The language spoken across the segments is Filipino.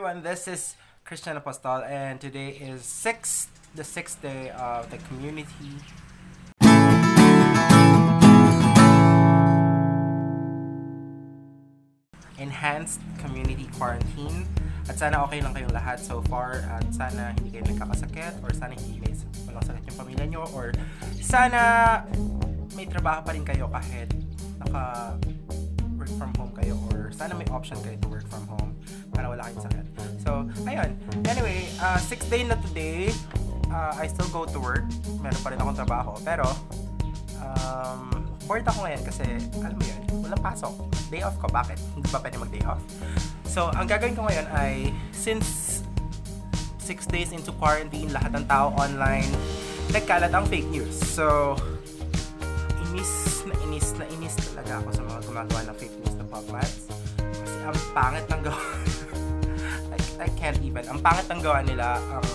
everyone, this is Christian Apostol and today is sixth, the sixth day of the community. Enhanced community quarantine. At sana okay lang kayong lahat so far at sana hindi kayo nagkakasakit or sana hindi may walang sakit yung pamilya nyo or sana may trabaho pa rin kayo kahit naka work from home kayo or sana may option kayo to work from home para wala kayong sakit. So, ayun. Anyway, uh, sixth day na today. Uh, I still go to work. Meron pa rin akong trabaho. Pero, um, bored ako ngayon kasi, alam mo yun, walang pasok. Day off ko. Bakit? Hindi ba pwede mag-day off? So, ang gagawin ko ngayon ay, since six days into quarantine, lahat ng tao online, nagkalat ang fake news. So, inis na inis na inis talaga ako sa mga gumagawa ng fake news na PubMads. Kasi ang pangit ng gawa. I, can't even. Ang pangit ng gawa nila. Ang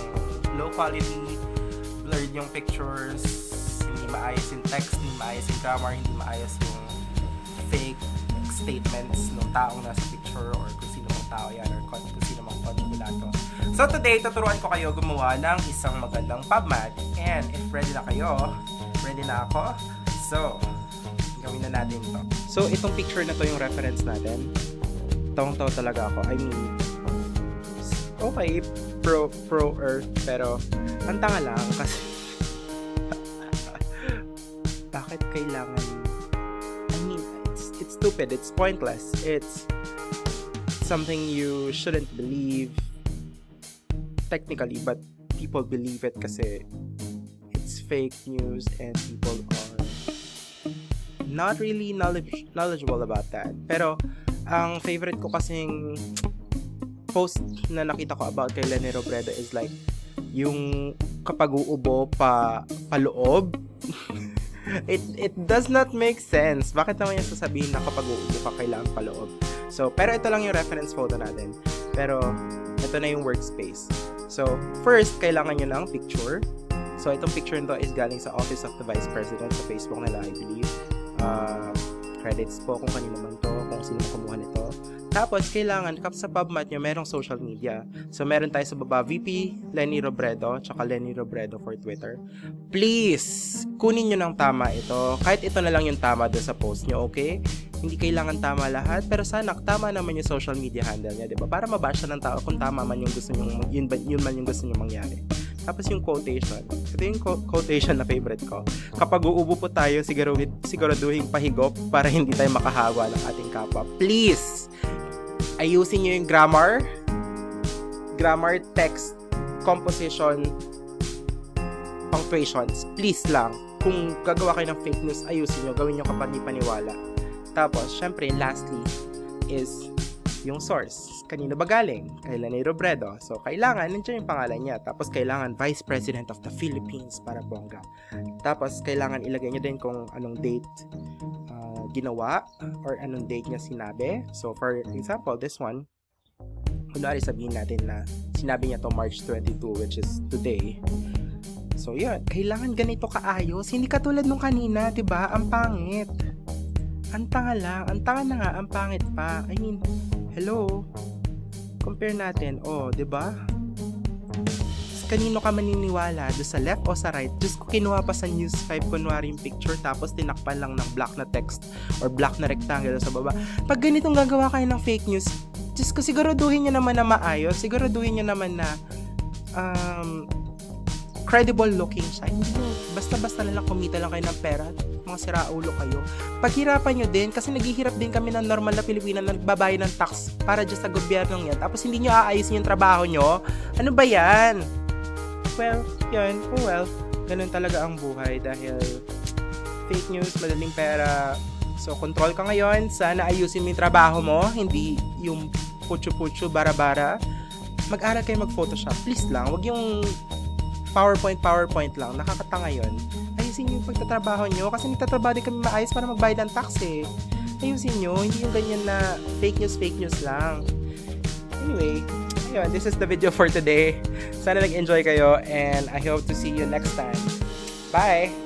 low quality, blurred yung pictures, hindi maayos yung text, hindi maayos yung grammar, hindi maayos yung fake statements ng taong nasa picture or kung sino mang tao yan or kung, sino mang konjugulato. So today, tuturuan ko kayo gumawa ng isang magandang PubMed and if ready na kayo, ready na ako, So, gawin na natin to. So, itong picture na to yung reference natin. Tawang-tawa talaga ako. I mean, okay, pro, pro Earth, pero ang tanga lang kasi bakit kailangan I mean, it's, it's stupid, it's pointless, it's something you shouldn't believe technically, but people believe it kasi it's fake news and people are not really knowledge, knowledgeable about that. Pero, ang favorite ko kasing post na nakita ko about kay Lenny Robredo is like, yung kapag uubo pa paloob, it it does not make sense. Bakit naman yung sasabihin na kapag uubo ka kailangan paloob? So, pero ito lang yung reference photo natin. Pero, ito na yung workspace. So, first, kailangan nyo ng picture. So, itong picture nito is galing sa Office of the Vice President sa Facebook nila, I believe uh, credits po kung kanino man to, kung sino kumuha nito. Tapos, kailangan, kap sa PubMat nyo, merong social media. So, meron tayo sa baba, VP Lenny Robredo, tsaka Lenny Robredo for Twitter. Please, kunin nyo ng tama ito. Kahit ito na lang yung tama doon sa post nyo, okay? Hindi kailangan tama lahat, pero sana tama naman yung social media handle niya, di ba? Para mabash ng tao kung tama man yung gusto nyo, yun, yun man yung gusto nyo mangyari. Tapos yung quotation. Ito yung quotation na favorite ko. Kapag uubo po tayo, siguraduhin, siguraduhin pahigop para hindi tayo makahawa ng ating kapwa. Please, ayusin nyo yung grammar, grammar, text, composition, punctuations. Please lang. Kung gagawa kayo ng fake news, ayusin nyo. Gawin nyo kapag di paniwala. Tapos, syempre, lastly, is yung source. Kanino ba galing? Kay Lenny Robredo. So, kailangan, nandiyan yung pangalan niya. Tapos, kailangan Vice President of the Philippines para bongga. Tapos, kailangan ilagay niya din kung anong date uh, ginawa or anong date niya sinabi. So, for example, this one, kunwari sabihin natin na sinabi niya to March 22, which is today. So, yun. Kailangan ganito kaayos. Hindi katulad nung kanina, ba Ang pangit. Ang tanga lang. Ang tanga na nga. Ang pangit pa. I mean, hello? Compare natin. Oh, 'di ba? Kanino ka maniniwala? Do sa left o sa right? Just ko kinuha pa sa News 5 kunwari yung picture tapos tinakpan lang ng black na text or black na rectangle sa baba. Pag ganitong gagawa kayo ng fake news, just ko siguraduhin nyo naman na maayos. Siguraduhin nyo naman na um, credible looking siya. Basta-basta na lang kumita lang kayo ng pera mga siraulo kayo. Paghirapan nyo din, kasi naghihirap din kami ng normal na Pilipina na nagbabayad ng tax para dyan sa gobyernong yan. Tapos hindi nyo aayusin yung trabaho nyo. Ano ba yan? Well, yun. Oh well. Ganun talaga ang buhay dahil fake news, madaling pera. So, control ka ngayon. Sana ayusin mo yung trabaho mo. Hindi yung putyo-putyo, bara-bara. Mag-aral kayo mag-photoshop. Please lang. Huwag yung PowerPoint, PowerPoint lang. Nakakatanga yun ayusin yung pagtatrabaho nyo kasi nagtatrabaho din kami maayos para magbayad ng tax eh. Ayusin nyo, hindi yung ganyan na fake news, fake news lang. Anyway, ayun, this is the video for today. Sana nag-enjoy kayo and I hope to see you next time. Bye!